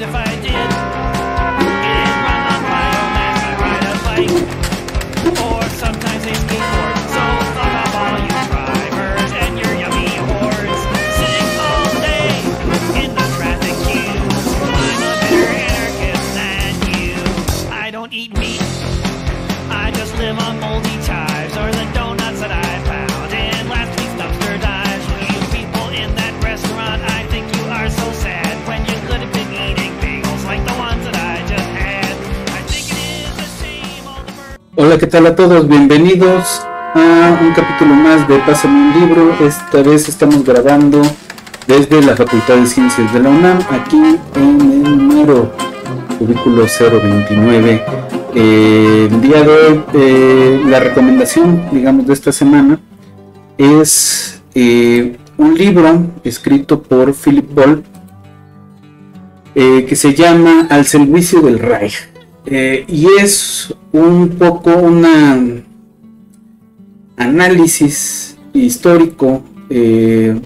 dignified Hola, ¿qué tal a todos? Bienvenidos a un capítulo más de Pásame un libro. Esta vez estamos grabando desde la Facultad de Ciencias de la UNAM, aquí en el número cubículo 029. Eh, el día de eh, la recomendación, digamos, de esta semana es eh, un libro escrito por Philip Ball que se llama Al servicio del Reich. Eh, y es un poco una análisis histórico eh,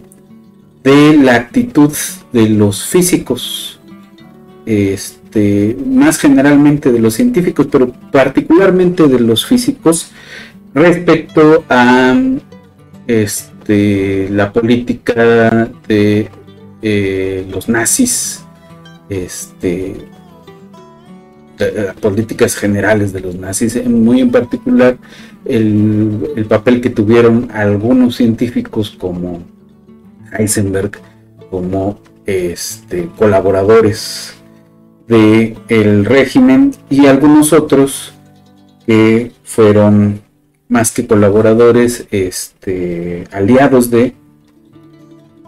de la actitud de los físicos, este, más generalmente de los científicos, pero particularmente de los físicos respecto a este, la política de eh, los nazis, este, políticas generales de los nazis, muy en particular el, el papel que tuvieron algunos científicos como Heisenberg, como este, colaboradores del el régimen y algunos otros que fueron más que colaboradores, este, aliados de,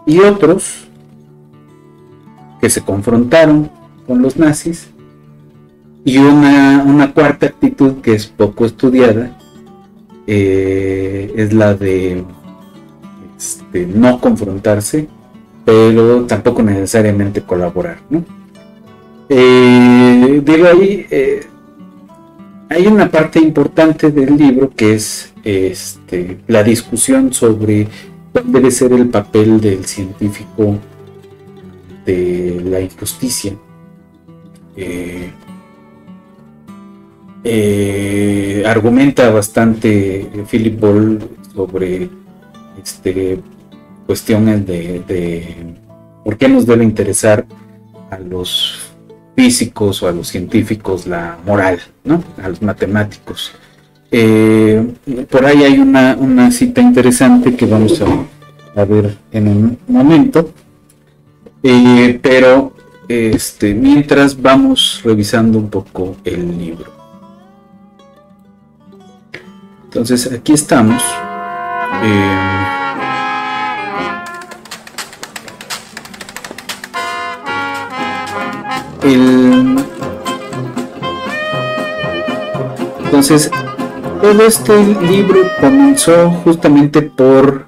y otros que se confrontaron con los nazis y una, una cuarta actitud que es poco estudiada eh, es la de este, no confrontarse, pero tampoco necesariamente colaborar. ¿no? Eh, digo ahí, eh, hay una parte importante del libro que es este, la discusión sobre cuál debe ser el papel del científico de la injusticia. Eh, argumenta bastante Philip Ball sobre este, cuestiones de, por qué nos debe interesar a los físicos o a los científicos la moral, ¿no? a los matemáticos. Eh, por ahí hay una, una, cita interesante que vamos a, a ver en un momento, eh, pero este, mientras vamos revisando un poco el libro. Entonces aquí estamos. Eh, el, entonces, todo este libro comenzó justamente por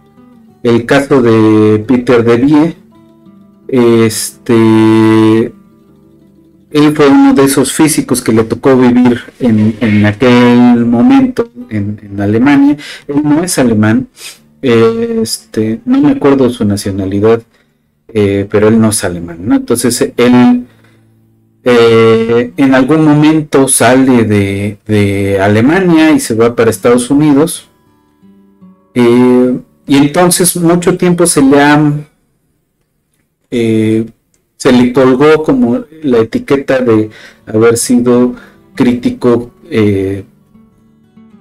el caso de Peter Debye. Este, él fue uno de esos físicos que le tocó vivir en, en aquel momento en, Alemania. Él no es alemán, este, no me acuerdo su nacionalidad, eh, pero él no es alemán. ¿no? Entonces él eh, en algún momento sale de, de, Alemania y se va para Estados Unidos. Eh, y entonces mucho tiempo se le ha eh, se le colgó como la etiqueta de haber sido crítico, eh,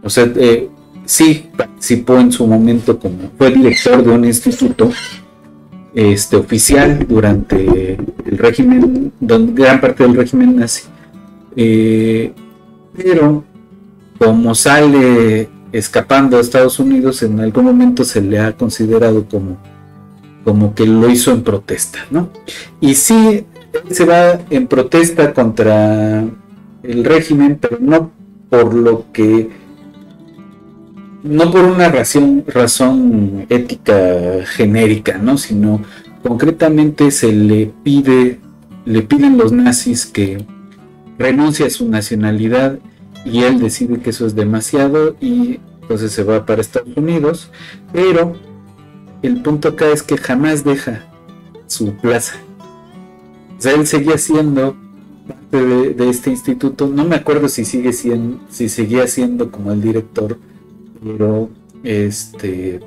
o sea, eh, sí participó en su momento como fue director de un instituto este, oficial durante el régimen, gran parte del régimen nazi, eh, pero como sale escapando a Estados Unidos, en algún momento se le ha considerado como como que lo hizo en protesta, ¿no? Y sí, se va en protesta contra el régimen, pero no por lo que, no por una razón, razón ética genérica, ¿no? Sino concretamente se le pide, le piden los nazis que renuncie a su nacionalidad y él decide que eso es demasiado y entonces se va para Estados Unidos, pero el punto acá es que jamás deja su plaza. O sea, él seguía siendo parte de, este instituto, no me acuerdo si sigue siendo, si seguía siendo como el director, pero este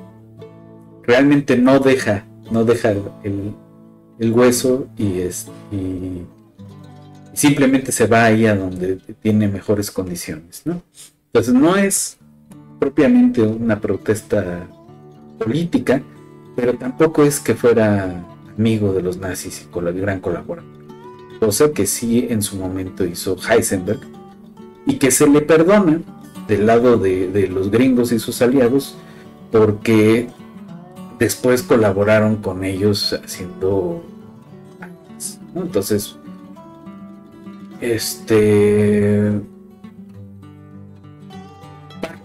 realmente no deja, no deja el, hueso y, y simplemente se va ahí a donde tiene mejores condiciones, ¿no? Entonces no es propiamente una protesta política, pero tampoco es que fuera amigo de los nazis y gran colaborador. Cosa que sí en su momento hizo Heisenberg y que se le perdona del lado de, de los gringos y sus aliados porque después colaboraron con ellos haciendo entonces este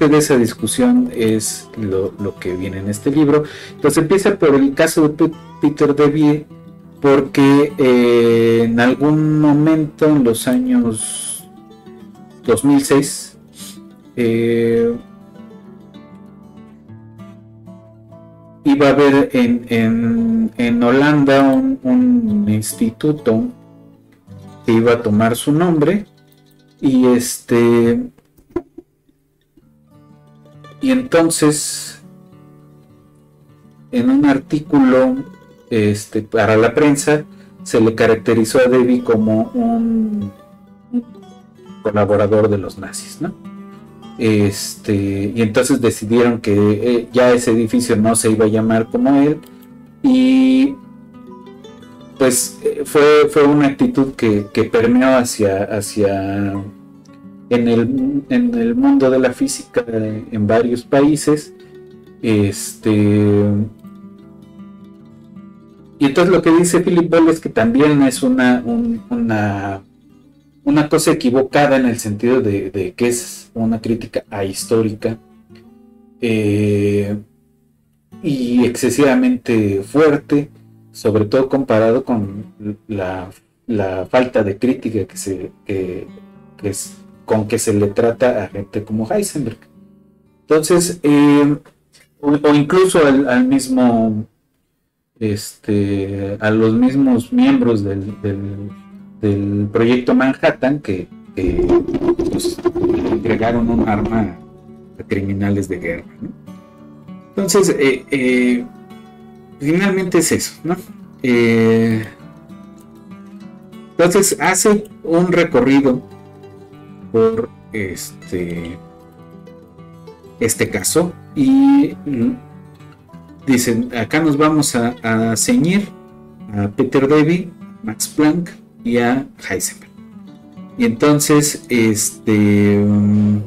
de esa discusión es lo, lo, que viene en este libro. Entonces empieza por el caso de Peter Debye porque eh, en algún momento en los años 2006 eh, iba a haber en, en, en Holanda un, un, instituto que iba a tomar su nombre y este y entonces en un artículo este, para la prensa se le caracterizó a Debbie como un colaborador de los nazis, ¿no? Este, y entonces decidieron que eh, ya ese edificio no se iba a llamar como él y pues eh, fue, fue una actitud que, que permeó hacia, hacia en, el, en el mundo de la física en varios países este y entonces lo que dice Philip Bell es que también es una, un, una una cosa equivocada en el sentido de, de que es una crítica ahistórica eh, y excesivamente fuerte, sobre todo comparado con la, la falta de crítica que se, que, que con que se le trata a gente como Heisenberg. Entonces, eh, o, incluso al, mismo, este, a los mismos miembros del, del proyecto Manhattan que, pues, entregaron un arma a criminales de guerra. Entonces, eh, eh, finalmente es eso, ¿no? Entonces hace un recorrido por este este caso y dicen acá nos vamos a, a ceñir a Peter Davy, Max Planck y a Heisenberg. Y entonces, este. Um,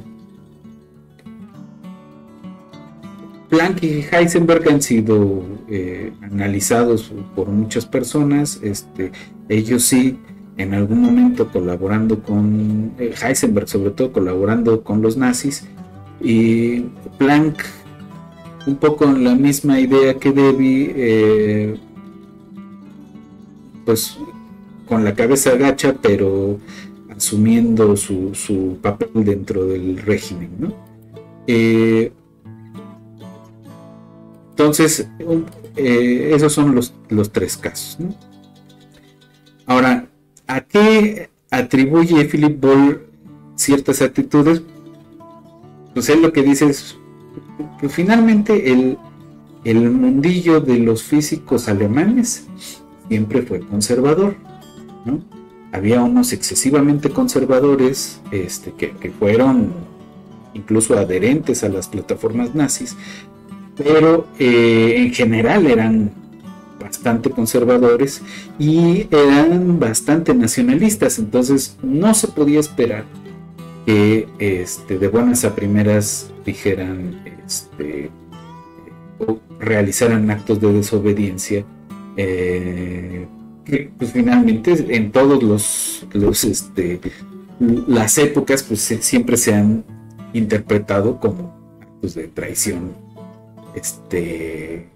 Planck y Heisenberg han sido eh, analizados por muchas personas. Este, ellos sí, en algún momento colaborando con eh, Heisenberg, sobre todo colaborando con los nazis. Y Planck, un poco en la misma idea que Debbie, eh, pues con la cabeza agacha, pero asumiendo su, su papel dentro del régimen. ¿no? Eh, entonces, esos son los, los tres casos. Ahora, ¿a qué atribuye Philip Ball ciertas actitudes? Pues él lo que dice es que finalmente el, el mundillo de los físicos alemanes siempre fue conservador. ¿no? Había unos excesivamente conservadores este, que, que, fueron incluso adherentes a las plataformas nazis, pero eh, en general eran bastante conservadores y eran bastante nacionalistas, entonces no se podía esperar que este, de buenas a primeras dijeran este, o realizaran actos de desobediencia eh, que pues finalmente en todos los, este, las épocas pues siempre se han interpretado como actos de traición. Este,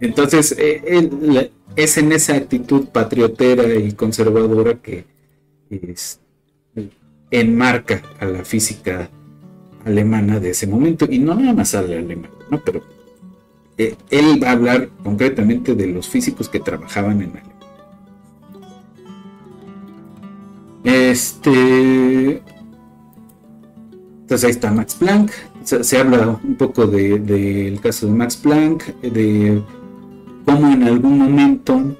entonces eh, el, es en esa actitud patriotera y conservadora que enmarca a la física alemana de ese momento y no nada más a la alemana, ¿no? pero eh, él va a hablar concretamente de los físicos que trabajaban en Alemania. Este. Entonces ahí está Max Planck. Se, habla un poco del de, caso de Max Planck, de cómo en algún momento,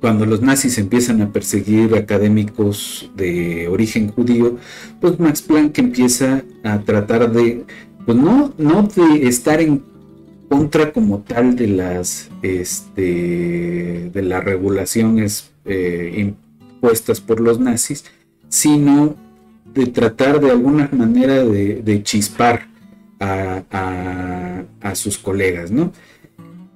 cuando los nazis empiezan a perseguir académicos de origen judío, pues Max Planck empieza a tratar de, pues no, no de estar en contra como tal de las, este, de las regulaciones eh, impuestas por los nazis, sino de tratar de alguna manera de, chispar a, a, sus colegas, ¿no?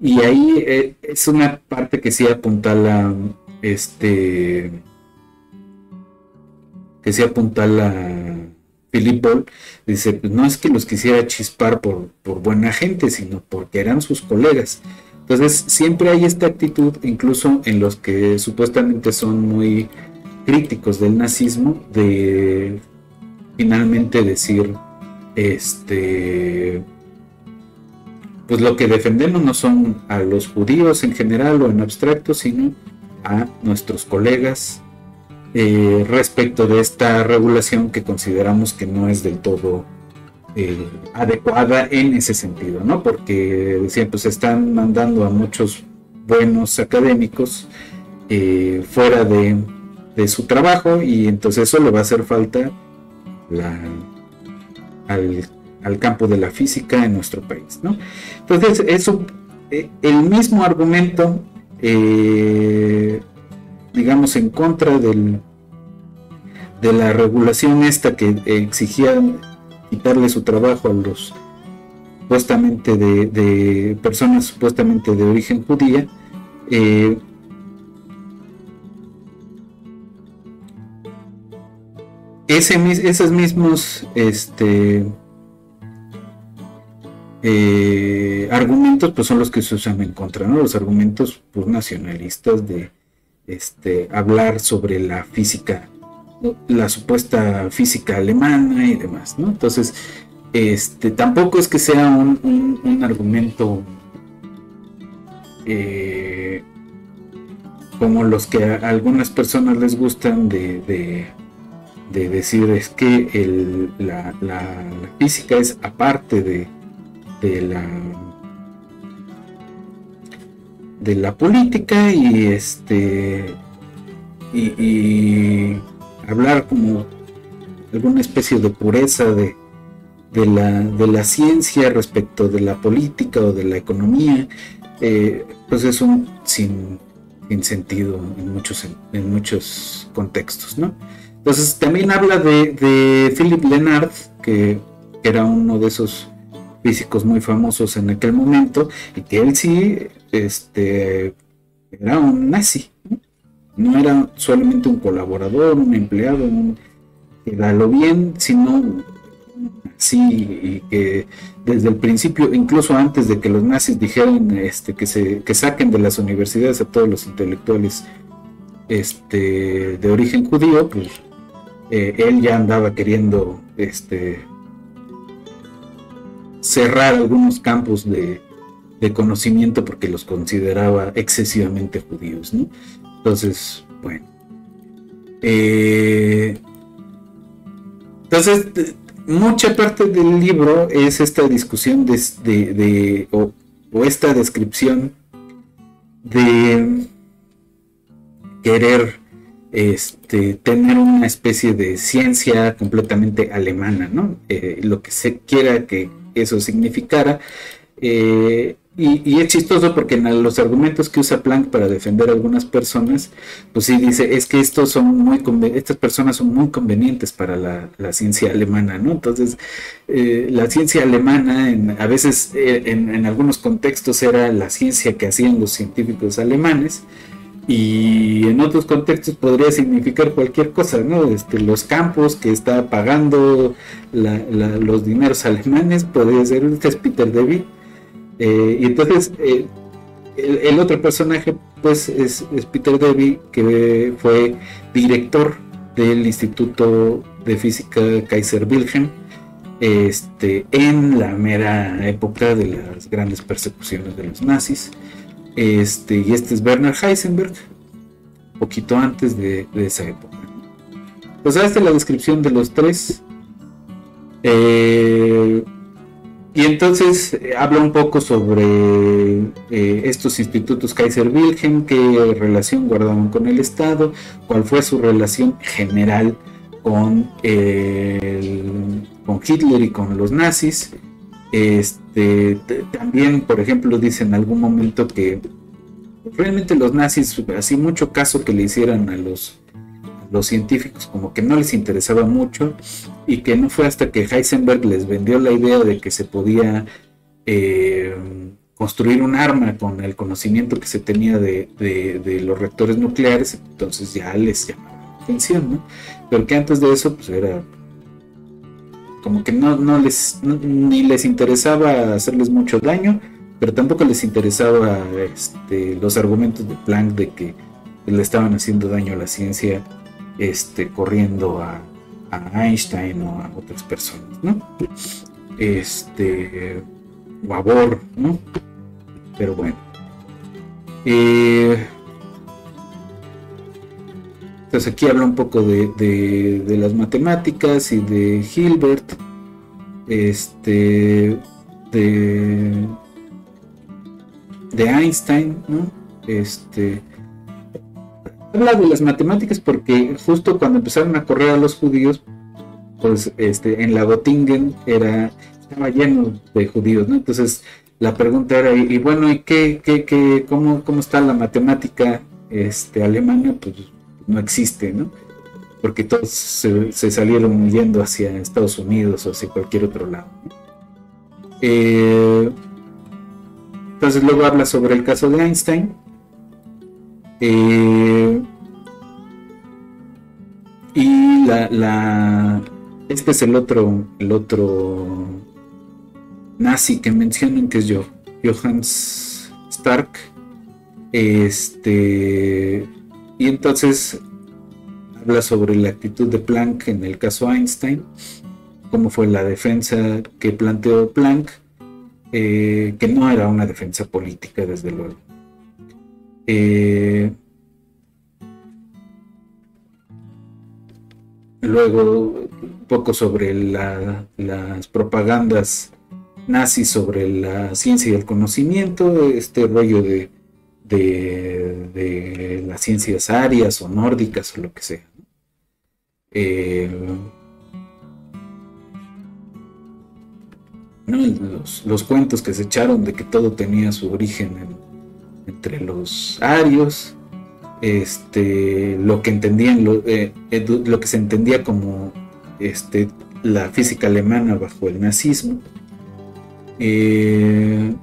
Y ahí eh, es una parte que sí apuntala, este, que sí apuntala Philip Ball, dice, pues no es que los quisiera chispar por, por buena gente, sino porque eran sus colegas. Entonces siempre hay esta actitud, incluso en los que supuestamente son muy críticos del nazismo, de finalmente decir, este, pues lo que defendemos no son a los judíos en general o en abstracto, sino a nuestros colegas eh, respecto de esta regulación que consideramos que no es del todo eh, adecuada en ese sentido, ¿no? Porque decían, pues están mandando a muchos buenos académicos eh, fuera de, su trabajo y entonces eso le va a hacer falta al, campo de la física en nuestro país, ¿no? Entonces, eso, eh, el mismo argumento, digamos, en contra del, de la regulación esta que exigía quitarle su trabajo a los supuestamente de, personas supuestamente de origen judía, eh, ese, esos mismos este, eh, argumentos pues son los que se usan en contra, los argumentos pues, nacionalistas de este, hablar sobre la física la supuesta física alemana y demás. Entonces, este, tampoco es que sea un, argumento eh, como los que a algunas personas les gustan de, decir es que la, física es aparte de, la de la política y este y hablar como alguna especie de pureza de, de, la, de la ciencia respecto de la política o de la economía, eh, pues es un sin, sentido en muchos, en muchos contextos, ¿no? Entonces también habla de, de Philip Lenard, que era uno de esos físicos muy famosos en aquel momento, y que él sí este, era un nazi, no era solamente un colaborador, un empleado, un, que da lo bien, sino sí, y que desde el principio, incluso antes de que los nazis dijeran este, que, se, que saquen de las universidades a todos los intelectuales este, de origen judío, pues eh, él ya andaba queriendo este, cerrar algunos campos de, conocimiento porque los consideraba excesivamente judíos. Entonces, bueno. Eh, entonces, mucha parte del libro es esta discusión de, o, esta descripción de querer este, tener una especie de ciencia completamente alemana, ¿no? Eh, lo que se quiera que eso significara. Eh, y, es chistoso porque en los argumentos que usa Planck para defender a algunas personas, pues sí dice, es que estos son muy estas personas son muy convenientes para la, ciencia alemana, ¿no? Entonces, eh, la ciencia alemana a veces eh, en, algunos contextos era la ciencia que hacían los científicos alemanes, y en otros contextos podría significar cualquier cosa, ¿no? Este, los campos que está pagando los dineros alemanes, podría ser, es Peter David eh, y entonces eh, el, otro personaje pues es, Peter Debye, que fue director del Instituto de Física Kaiser Wilhelm este, en la mera época de las grandes persecuciones de los nazis. Este, y este es Werner Heisenberg, poquito antes de, esa época. Pues esta la descripción de los tres. Eh, y entonces eh, habla un poco sobre eh, estos institutos Kaiser Wilhelm, qué relación guardaban con el Estado, cuál fue su relación general con Hitler y con los nazis. Este, también, por ejemplo, dice en algún momento que realmente los nazis, así mucho caso que le hicieran a los los científicos como que no les interesaba mucho y que no fue hasta que Heisenberg les vendió la idea de que se podía eh, construir un arma con el conocimiento que se tenía de, los reactores nucleares, entonces ya les llamaba la atención, ¿no? Pero que antes de eso pues era como que no, no les ni les interesaba hacerles mucho daño, pero tampoco les interesaba este, los argumentos de Planck de que le estaban haciendo daño a la ciencia este, corriendo a, Einstein o a otras personas, ¿no? Este, o a Bohr, ¿no? Pero bueno. Eh, entonces aquí habla un poco de, de, las matemáticas y de Hilbert, este, de, Einstein, ¿no? Este, habla de las matemáticas porque justo cuando empezaron a correr a los judíos, pues este, en la Göttingen era, estaba lleno de judíos, ¿no? Entonces la pregunta era, y, bueno, ¿y qué, qué, qué, cómo, cómo está la matemática este, alemana? Pues no existe, ¿no? Porque todos se, salieron yendo hacia Estados Unidos o hacia cualquier otro lado. Eh, entonces luego habla sobre el caso de Einstein, eh, y la, este es el otro, el otro nazi que mencionan, que es yo, Johannes Stark. Este, y entonces habla sobre la actitud de Planck en el caso Einstein, cómo fue la defensa que planteó Planck, eh, que no era una defensa política, desde luego. Eh, luego, un poco sobre las propagandas nazis sobre la ciencia y el conocimiento, este rollo de, de, las ciencias arias o nórdicas o lo que sea. Los, los, cuentos que se echaron de que todo tenía su origen en, entre los arios, este, lo que entendían, lo, eh, lo que se entendía como este, la física alemana bajo el nazismo. Eh,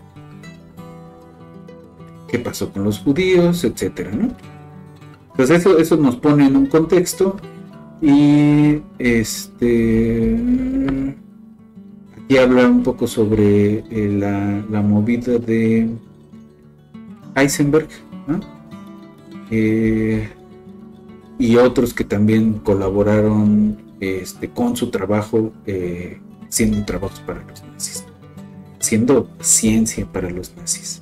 qué pasó con los judíos, etcétera, ¿no? Pues eso, eso nos pone en un contexto y este aquí habla un poco sobre eh, la, la, movida de Heisenberg eh, y otros que también colaboraron este, con su trabajo eh, siendo trabajos para los nazis, siendo ciencia para los nazis.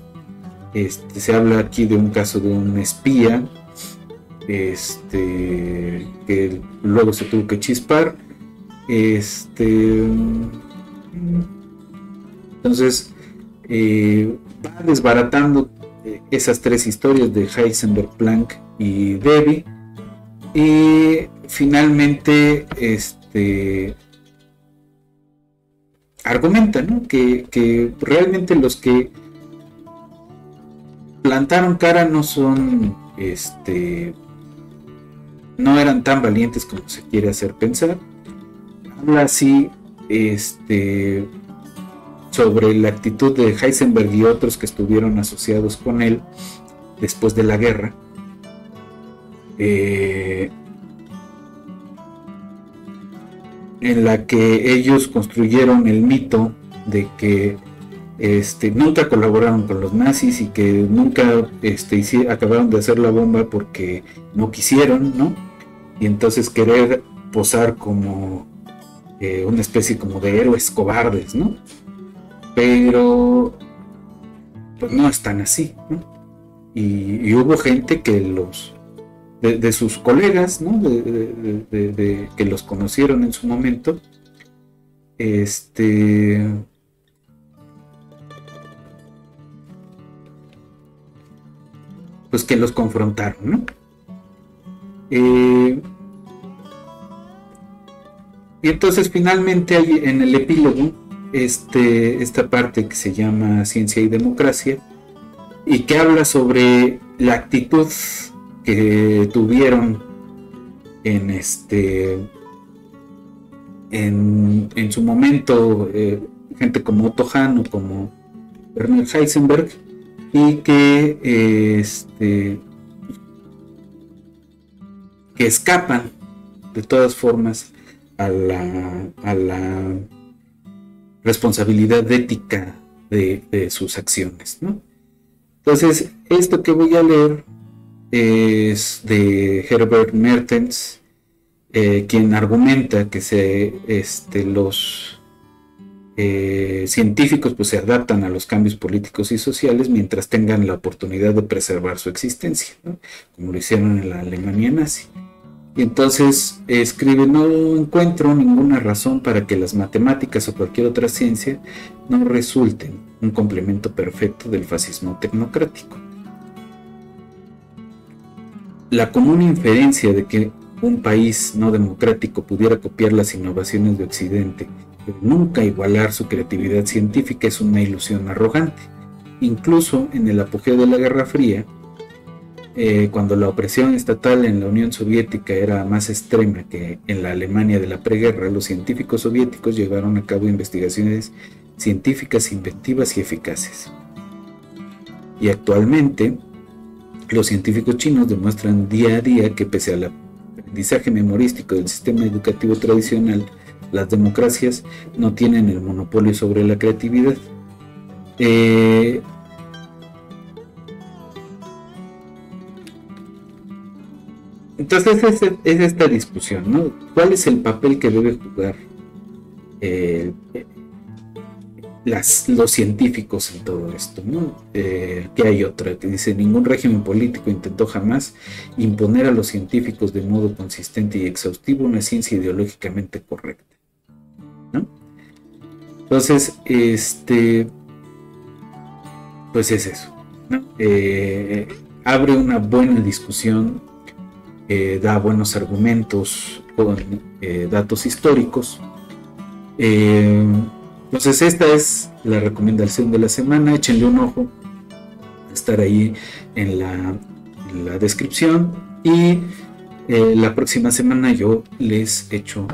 Este, se habla aquí de un caso de un espía este, que luego se tuvo que chispar. Este, entonces, eh, va desbaratando esas tres historias de Heisenberg, Planck y Debbie. Y finalmente, este argumenta que, realmente los que plantaron cara no son este no eran tan valientes como se quiere hacer pensar habla así este sobre la actitud de Heisenberg y otros que estuvieron asociados con él después de la guerra. Eh, en la que ellos construyeron el mito de que este, nunca colaboraron con los nazis y que nunca este, acabaron de hacer la bomba porque no quisieron, ¿no? Y entonces querer posar como eh, una especie como de héroes cobardes, ¿no? pero pues no están así. Y, hubo gente que los de, sus colegas, ¿no? de, que los conocieron en su momento, este, pues que los confrontaron, ¿no? Eh, y entonces finalmente en el epílogo este, esta parte que se llama Ciencia y Democracia y que habla sobre la actitud que tuvieron en este en, su momento eh, gente como Otto Hahn o como Werner Heisenberg y que este que escapan de todas formas a la, a la responsabilidad ética de, sus acciones. Entonces, esto que voy a leer es de Herbert Mertens, eh, quien argumenta que se, este, los eh, científicos pues, se adaptan a los cambios políticos y sociales mientras tengan la oportunidad de preservar su existencia, como lo hicieron en la Alemania nazi. Y entonces escribe, no encuentro ninguna razón para que las matemáticas o cualquier otra ciencia no resulten un complemento perfecto del fascismo tecnocrático. La común inferencia de que un país no democrático pudiera copiar las innovaciones de Occidente, nunca igualar su creatividad científica es una ilusión arrogante. Incluso en el apogeo de la Guerra Fría, eh, cuando la opresión estatal en la Unión Soviética era más extrema que en la Alemania de la preguerra, los científicos soviéticos llevaron a cabo investigaciones científicas inventivas y eficaces. Y actualmente, los científicos chinos demuestran día a día que pese al aprendizaje memorístico del sistema educativo tradicional, las democracias no tienen el monopolio sobre la creatividad. Eh, Entonces es, esta discusión, ¿no? ¿Cuál es el papel que debe jugar eh, los científicos en todo esto? ¿no? Eh, hay otra que dice, ningún régimen político intentó jamás imponer a los científicos de modo consistente y exhaustivo una ciencia ideológicamente correcta. Entonces, este, pues es eso. Eh, abre una buena discusión eh, da buenos argumentos con eh, datos históricos. Entonces esta es la recomendación de la semana, échenle un ojo, estar ahí en la descripción y la próxima semana yo les echo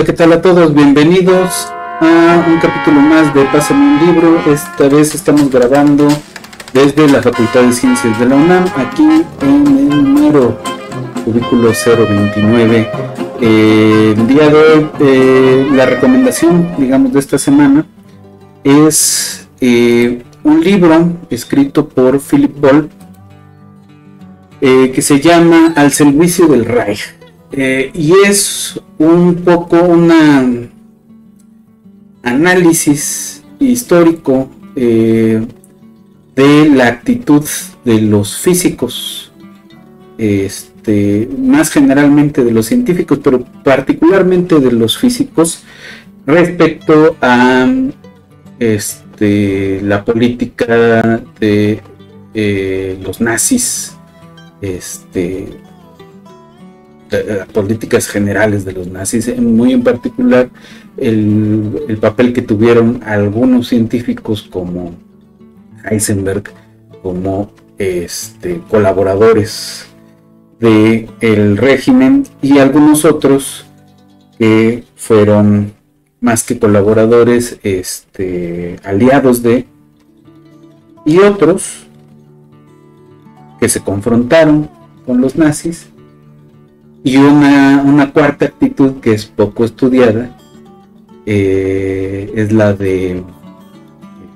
Hola, ¿qué tal a todos? Bienvenidos a un capítulo más de Pásame un libro. Esta vez estamos grabando desde la Facultad de Ciencias de la UNAM, aquí en el número cubículo 029. Eh, el día de hoy, eh, la recomendación, digamos, de esta semana es eh, un libro escrito por Philip Ball que se llama Al servicio del Reich. Eh, y es un poco un análisis histórico eh, de la actitud de los físicos, este, más generalmente de los científicos, pero particularmente de los físicos respecto a este, la política de eh, los nazis este, políticas generales de los nazis, muy en particular el, papel que tuvieron algunos científicos como Heisenberg como este, colaboradores del el régimen y algunos otros que fueron más que colaboradores, este, aliados de, y otros que se confrontaron con los nazis, y una, una cuarta actitud que es poco estudiada, eh, es la de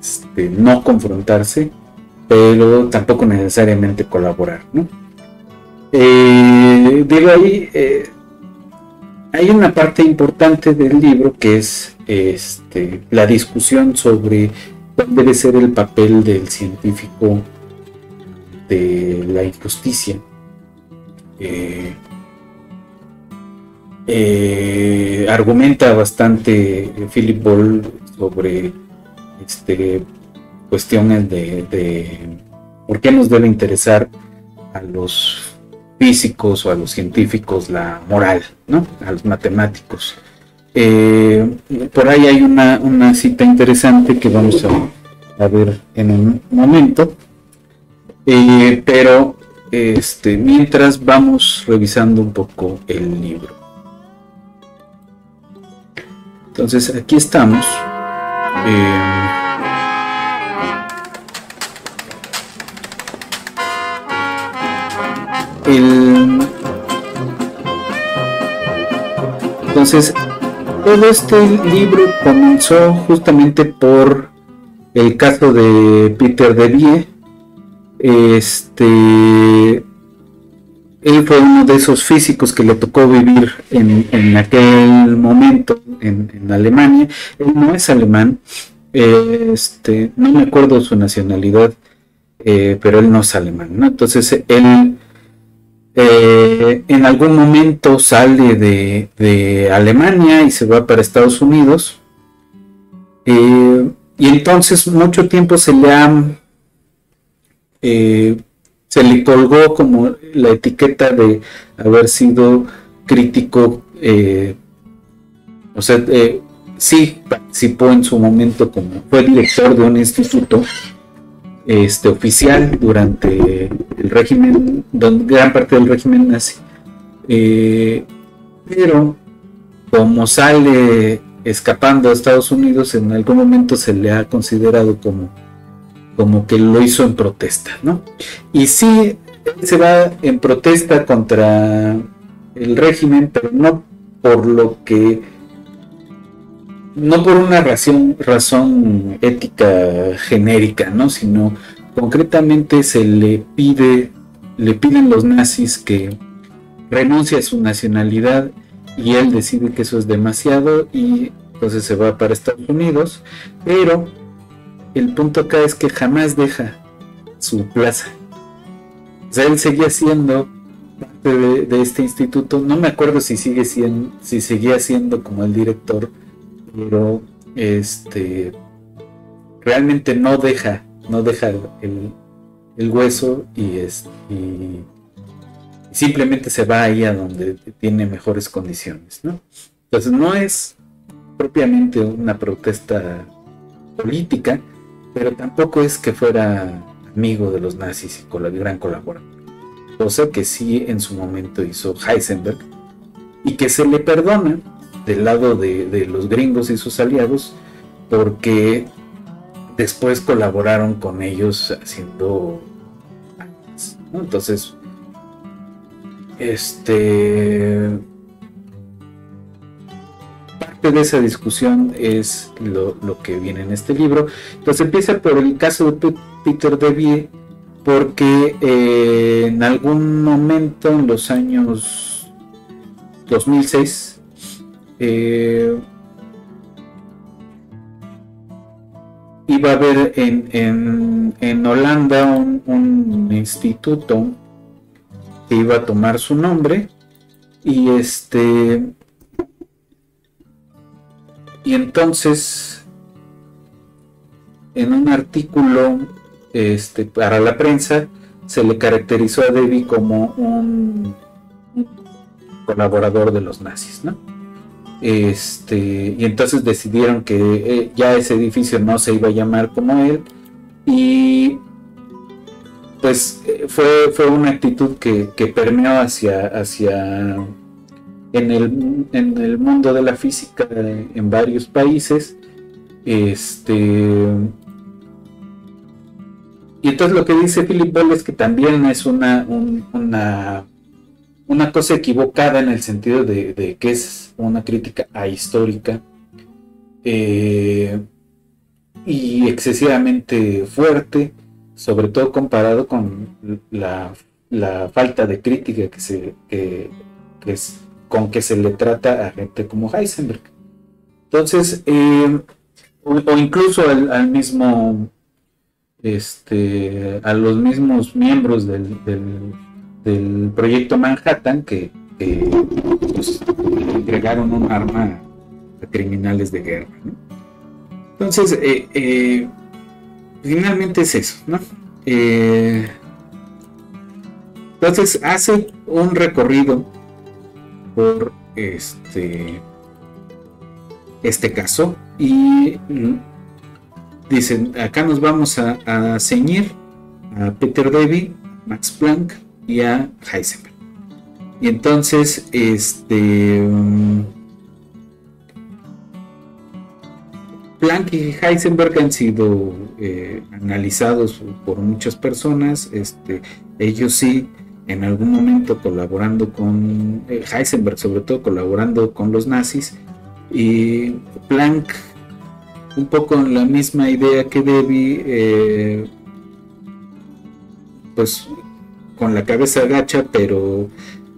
este, no confrontarse, pero tampoco necesariamente colaborar. ¿no? Eh, digo ahí, eh, hay una parte importante del libro que es este, la discusión sobre cuál debe ser el papel del científico de la injusticia. Eh, argumenta bastante Philip Ball sobre este, cuestiones de, por qué nos debe interesar a los físicos o a los científicos la moral, ¿no? a los matemáticos. Eh, por ahí hay una, una, cita interesante que vamos a, a ver en un momento, eh, pero este, mientras vamos revisando un poco el libro. Entonces aquí estamos. Eh, el, entonces, todo este libro comenzó justamente por el caso de Peter Debye. Este, él fue uno de esos físicos que le tocó vivir en, en aquel momento en, Alemania. Él no es alemán, este, no me acuerdo su nacionalidad, eh, pero él no es alemán. ¿no? Entonces él eh, en algún momento sale de, de, Alemania y se va para Estados Unidos. Eh, y entonces mucho tiempo se le ha se le colgó como la etiqueta de haber sido crítico, eh, o sea, eh, sí participó en su momento como fue director de un instituto este, oficial durante el régimen, gran parte del régimen nazi, eh, pero como sale escapando a Estados Unidos, en algún momento se le ha considerado como como que lo hizo en protesta, ¿no? Y sí, se va en protesta contra el régimen, pero no por lo que, no por una razón, razón ética genérica, ¿no? Sino concretamente se le pide, le piden los nazis que renuncie a su nacionalidad y él decide que eso es demasiado y entonces se va para Estados Unidos, pero el punto acá es que jamás deja su plaza. O sea, él seguía siendo parte de, este instituto. No me acuerdo si sigue siendo, si seguía siendo como el director, pero este realmente no deja, no deja el, hueso y, y simplemente se va ahí a donde tiene mejores condiciones, ¿no? Entonces no es propiamente una protesta política, pero tampoco es que fuera amigo de los nazis y con gran colaborador. Cosa que sí en su momento hizo Heisenberg y que se le perdona del lado de, de los gringos y sus aliados porque después colaboraron con ellos haciendo entonces este de esa discusión es lo, que viene en este libro. Entonces empieza por el caso de Peter Debye, porque eh, en algún momento en los años 2006 eh, iba a haber en, en, en Holanda un, un, instituto que iba a tomar su nombre y este y entonces, en un artículo este, para la prensa, se le caracterizó a Debbie como un colaborador de los nazis, ¿no? Este, y entonces decidieron que eh, ya ese edificio no se iba a llamar como él y pues eh, fue, fue una actitud que, que permeó hacia, hacia en, el, en el mundo de la física en varios países. Este, y entonces lo que dice Philip Ball es que también es una, una, una cosa equivocada en el sentido de, que es una crítica ahistórica eh, y excesivamente fuerte, sobre todo comparado con la, falta de crítica que, se, es, con que se le trata a gente como Heisenberg. Entonces, eh, o, incluso al mismo este, a los mismos miembros del, del, proyecto Manhattan que, pues, entregaron un arma a criminales de guerra. Entonces, eh, eh, finalmente es eso, ¿no? Eh, entonces hace un recorrido por este, este caso y Dicen, acá nos vamos a, ceñir a Peter Davy, Max Planck y a Heisenberg. Y entonces, este... Um, Planck y Heisenberg han sido eh, analizados por muchas personas. Este, ellos sí, en algún momento colaborando con eh, Heisenberg, sobre todo colaborando con los nazis. Y Planck un poco en la misma idea que Debbie, eh, pues con la cabeza agacha, pero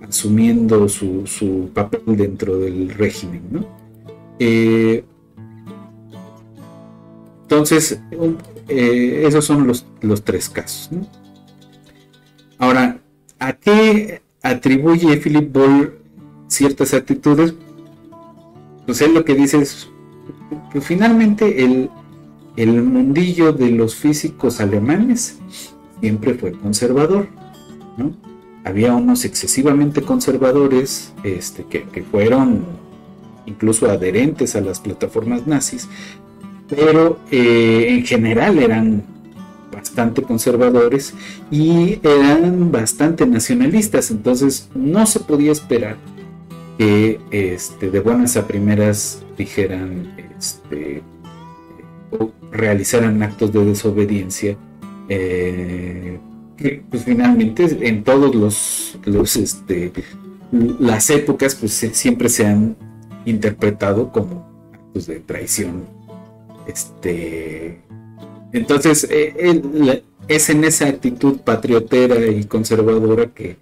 asumiendo su, papel dentro del régimen. ¿no? Eh, entonces, esos son los, los tres casos. Ahora, ¿a qué atribuye Philip Ball ciertas actitudes? Pues él lo que dice es que finalmente el, el mundillo de los físicos alemanes siempre fue conservador. Había unos excesivamente conservadores este, que, fueron incluso adherentes a las plataformas nazis, pero eh, en general eran bastante conservadores y eran bastante nacionalistas, entonces no se podía esperar que este, de buenas a primeras dijeran este, o realizaran actos de desobediencia eh, que pues, finalmente en todos los, este, las épocas pues siempre se han interpretado como actos de traición este entonces eh, es en esa actitud patriotera y conservadora que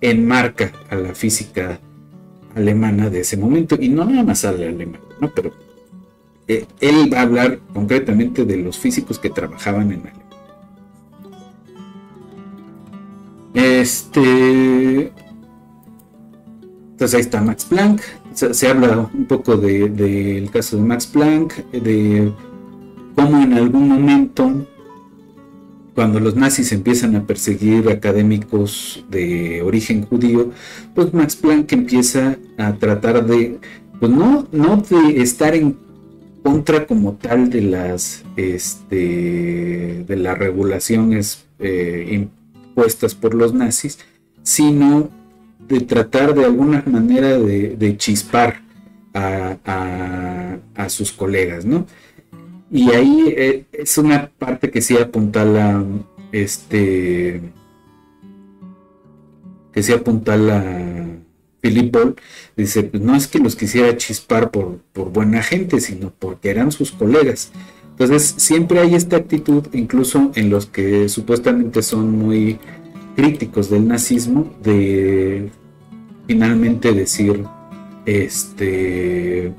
enmarca a la física alemana de ese momento, y no nada más al alemán, ¿no? pero eh, él va a hablar concretamente de los físicos que trabajaban en Alemania. Este. Entonces ahí está Max Planck. Se, habla un poco del de, caso de Max Planck, de cómo en algún momento cuando los nazis empiezan a perseguir académicos de origen judío, pues Max Planck empieza a tratar de, pues no, no de estar en contra como tal de las, este, de las regulaciones eh, impuestas por los nazis, sino de tratar de alguna manera de, chispar a, a, sus colegas, ¿no? Y ahí eh, es una parte que sí apuntala, este, que sí apuntala Philip Ball. Dice, pues no es que los quisiera chispar por, por buena gente, sino porque eran sus colegas. Entonces siempre hay esta actitud, incluso en los que supuestamente son muy críticos del nazismo, de finalmente decir, este,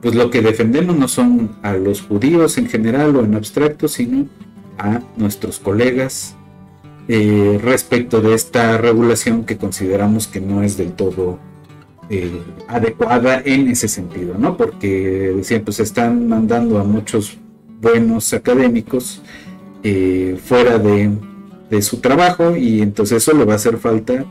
pues lo que defendemos no son a los judíos en general o en abstracto, sino a nuestros colegas eh, respecto de esta regulación que consideramos que no es del todo eh, adecuada en ese sentido, ¿no? Porque decían, pues están mandando a muchos buenos académicos eh, fuera de, su trabajo y entonces eso le va a hacer falta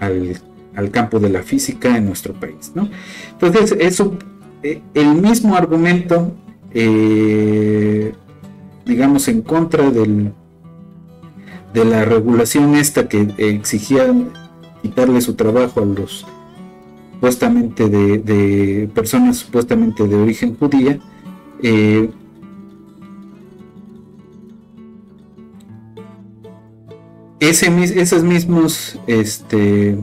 al al campo de la física en nuestro país. ¿no? Entonces, eso, eh, el mismo argumento eh, digamos, en contra del, de la regulación esta que exigía quitarle su trabajo a los supuestamente de, personas supuestamente de origen judía, eh, ese, esos mismos este,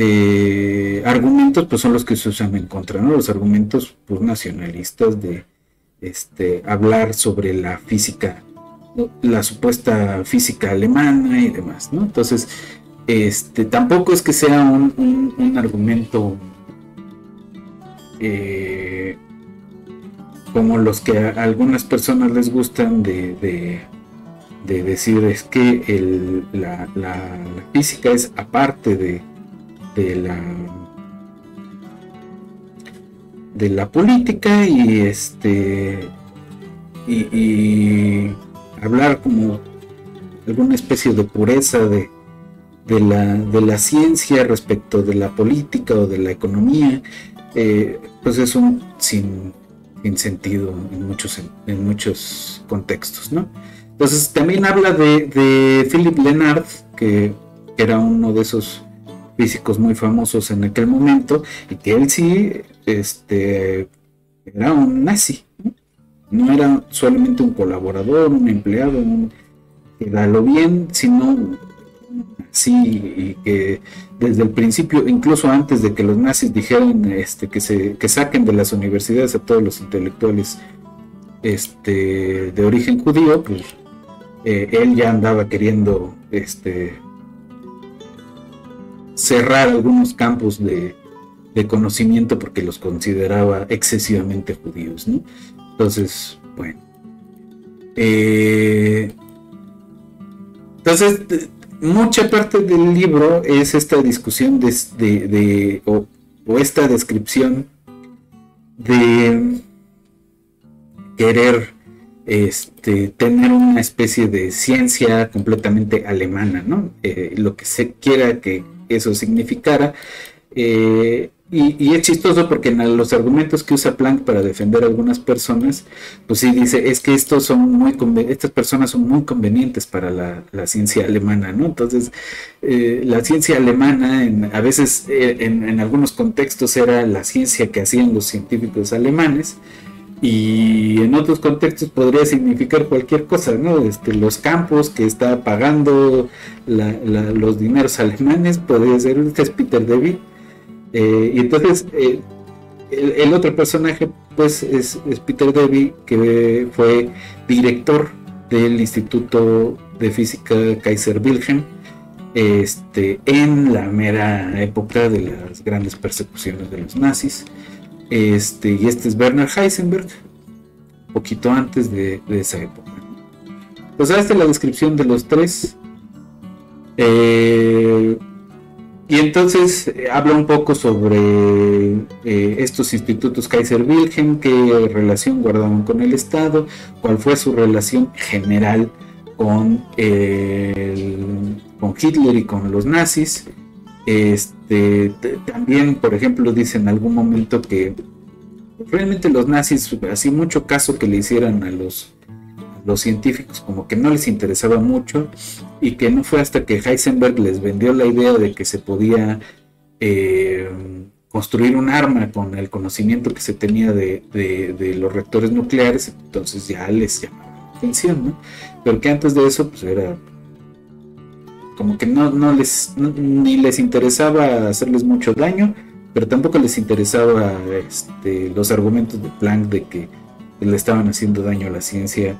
eh, argumentos pues son los que se usan en contra, ¿no? Los argumentos pues, nacionalistas de este, hablar sobre la física, la supuesta física alemana y demás, ¿no? Entonces, este, tampoco es que sea un, argumento eh, como los que a algunas personas les gustan de, decir es que la, física es aparte de, de la de la política y este y hablar como alguna especie de pureza de, de la, de la ciencia respecto de la política o de la economía, eh, pues es un sin, sentido en muchos, en muchos contextos, ¿no? Entonces también habla de, de Philip Lenard, que, era uno de esos físicos muy famosos en aquel momento, y que él sí este, era un nazi, ¿no? era solamente un colaborador, un empleado, un, lo bien, sino sí y que desde el principio, incluso antes de que los nazis dijeran este, que, se, que saquen de las universidades a todos los intelectuales este, de origen judío, pues eh, él ya andaba queriendo este, cerrar algunos campos de, conocimiento porque los consideraba excesivamente judíos. Entonces, bueno. Eh, entonces, mucha parte del libro es esta discusión de, o, esta descripción de querer este, tener una especie de ciencia completamente alemana, ¿no? Eh, lo que se quiera que eso significara. Eh, y, es chistoso porque en los argumentos que usa Planck para defender a algunas personas, pues sí dice, es que estos son muy estas personas son muy convenientes para la, ciencia alemana, ¿no? Entonces, eh, la ciencia alemana a veces eh, en, algunos contextos era la ciencia que hacían los científicos alemanes y en otros contextos podría significar cualquier cosa, ¿no? Este, los campos que está pagando los dineros alemanes, podría ser, es Peter David eh, y entonces eh, el, otro personaje pues es, Peter Debye, que fue director del Instituto de Física Kaiser Wilhelm este, en la mera época de las grandes persecuciones de los nazis. Este, y este es Werner Heisenberg, poquito antes de, esa época. Pues esta es la descripción de los tres. Eh, y entonces eh, habla un poco sobre eh, estos institutos Kaiser Wilhelm, qué relación guardaban con el Estado, cuál fue su relación general con, con Hitler y con los nazis. Este, también, por ejemplo, dice en algún momento que realmente los nazis, así mucho caso que le hicieran a los los científicos como que no les interesaba mucho y que no fue hasta que Heisenberg les vendió la idea de que se podía eh, construir un arma con el conocimiento que se tenía de, los reactores nucleares, entonces ya les llamaba la atención, ¿no? Pero que antes de eso pues era como que no, no les ni les interesaba hacerles mucho daño, pero tampoco les interesaba este, los argumentos de Planck de que le estaban haciendo daño a la ciencia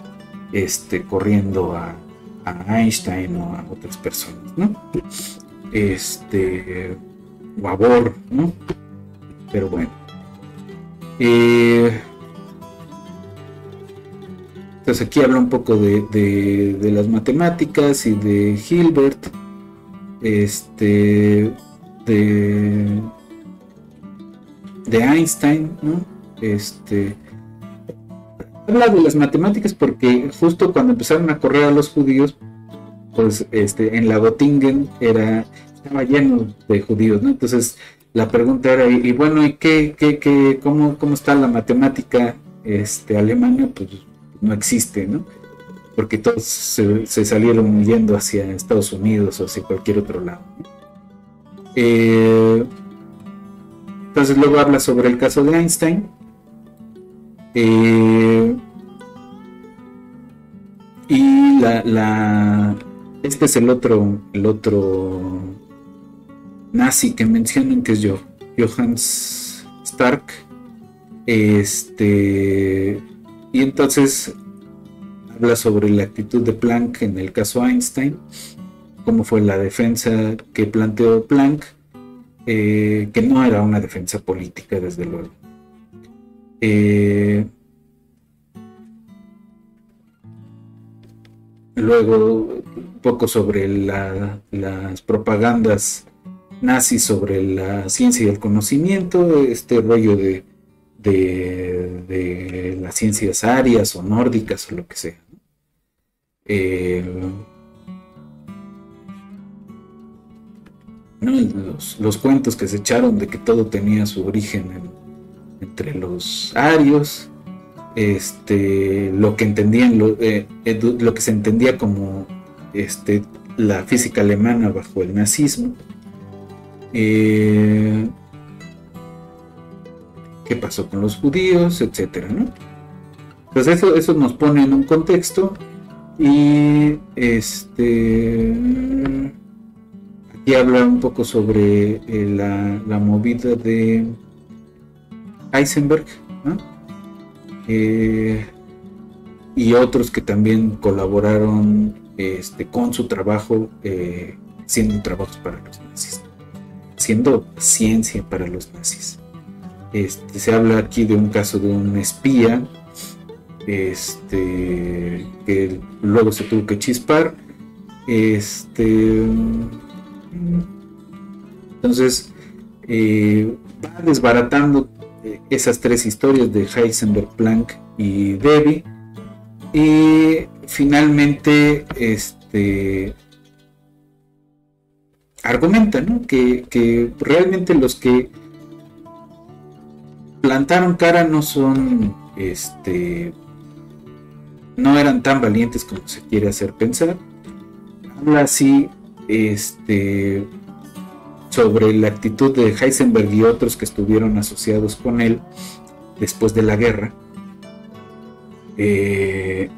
este, corriendo a, Einstein o a otras personas, ¿no? Este, o a Bohr, ¿no? Pero bueno. Eh, entonces aquí habla un poco de, las matemáticas y de Hilbert, este, de, de Einstein, ¿no? Este, habla de las matemáticas porque justo cuando empezaron a correr a los judíos, pues este, en la Göttingen era, estaba lleno de judíos, ¿no? Entonces la pregunta era, y, bueno, ¿y qué, qué, qué cómo, cómo está la matemática este, alemana? Pues no existe, ¿no? Porque todos se, salieron yendo hacia Estados Unidos o hacia cualquier otro lado. Eh, entonces luego habla sobre el caso de Einstein. Eh, y la, la, este es el otro, el otro nazi que mencionan, que es yo, Johannes Stark. Este, y entonces habla sobre la actitud de Planck en el caso Einstein, cómo fue la defensa que planteó Planck, eh, que no era una defensa política, desde luego. Eh, luego, un poco sobre las propagandas nazis sobre la ciencia y el conocimiento, este rollo de, de, las ciencias arias o nórdicas o lo que sea. Eh, los, cuentos que se echaron de que todo tenía su origen entre los arios, este, lo que entendían, lo, eh, lo que se entendía como este, la física alemana bajo el nazismo, eh, qué pasó con los judíos, etcétera, ¿no? Eso, eso nos pone en un contexto y este aquí habla un poco sobre eh, la, movida de Heisenberg. Eh, y otros que también colaboraron este, con su trabajo, siendo trabajos para los nazis siendo ciencia para los nazis. Este, se habla aquí de un caso de un espía este, que luego se tuvo que chispar. Este, entonces, eh, va desbaratando eh, esas tres historias de Heisenberg, Planck y Debbie. Y finalmente, este, argumenta que, realmente los que plantaron cara no son, este, no eran tan valientes como se quiere hacer pensar. Habla así, este, sobre la actitud de Heisenberg y otros que estuvieron asociados con él después de la guerra. Eh,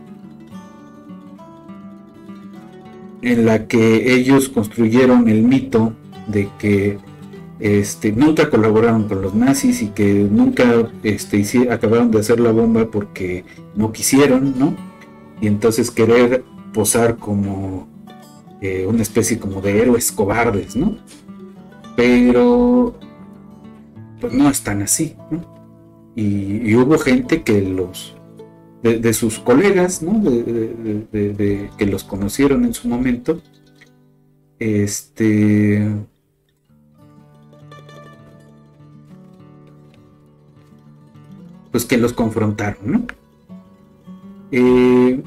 en la que ellos construyeron el mito de que este, nunca colaboraron con los nazis y que nunca este, acabaron de hacer la bomba porque no quisieron, ¿no? Y entonces querer posar como eh, una especie como de héroes cobardes, ¿no? Pero pues no están así, ¿no? y hubo gente que los de, sus colegas, ¿no? de, que los conocieron en su momento, este, pues que los confrontaron, ¿no? Eh,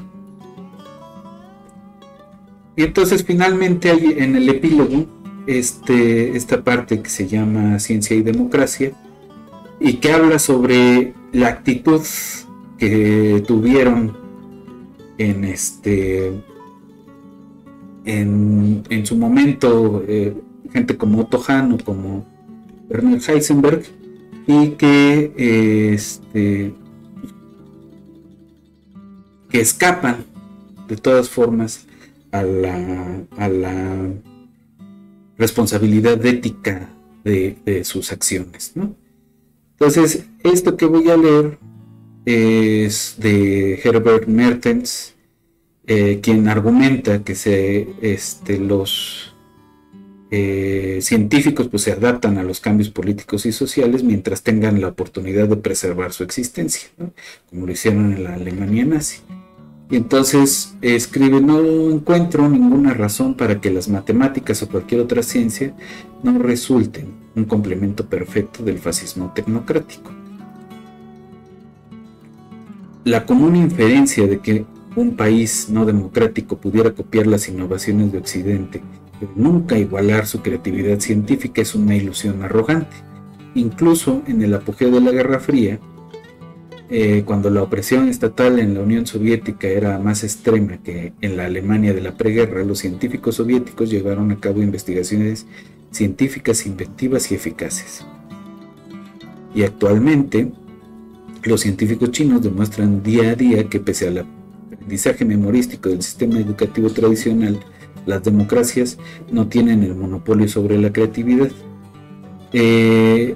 y entonces finalmente hay en el epílogo este, esta parte que se llama Ciencia y Democracia y que habla sobre la actitud que tuvieron en este en, su momento eh, gente como Otto Hahn o como Werner Heisenberg y que este que escapan de todas formas a la, a la responsabilidad ética de, sus acciones. ¿no? Entonces, esto que voy a leer es de Herbert Mertens, eh, quien argumenta que se, este, los eh, científicos pues, se adaptan a los cambios políticos y sociales mientras tengan la oportunidad de preservar su existencia, como lo hicieron en la Alemania nazi. Y entonces escribe, no encuentro ninguna razón para que las matemáticas o cualquier otra ciencia no resulten un complemento perfecto del fascismo tecnocrático la común inferencia de que un país no democrático pudiera copiar las innovaciones de Occidente nunca igualar su creatividad científica es una ilusión arrogante. Incluso en el apogeo de la Guerra Fría, eh, cuando la opresión estatal en la Unión Soviética era más extrema que en la Alemania de la preguerra, los científicos soviéticos llevaron a cabo investigaciones científicas inventivas y eficaces. Y actualmente, los científicos chinos demuestran día a día que pese al aprendizaje memorístico del sistema educativo tradicional, las democracias no tienen el monopolio sobre la creatividad. Eh,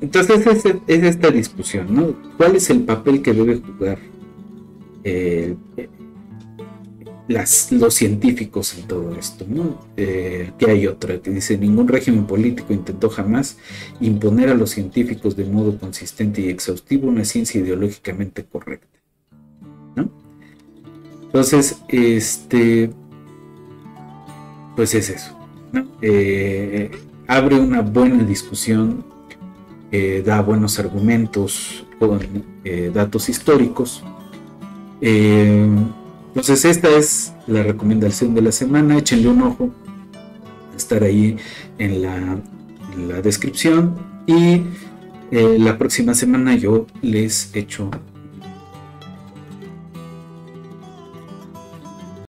entonces es, esta discusión, ¿no? ¿Cuál es el papel que debe jugar eh, los científicos en todo esto? ¿no? Eh, hay otra que dice, ningún régimen político intentó jamás imponer a los científicos de modo consistente y exhaustivo una ciencia ideológicamente correcta. Entonces, este, pues es eso. Eh, abre una buena discusión, eh, da buenos argumentos con eh, datos históricos. entonces, esta es la recomendación de la semana. Échenle un ojo. Estar ahí en la, en la descripción. Y la próxima semana yo les echo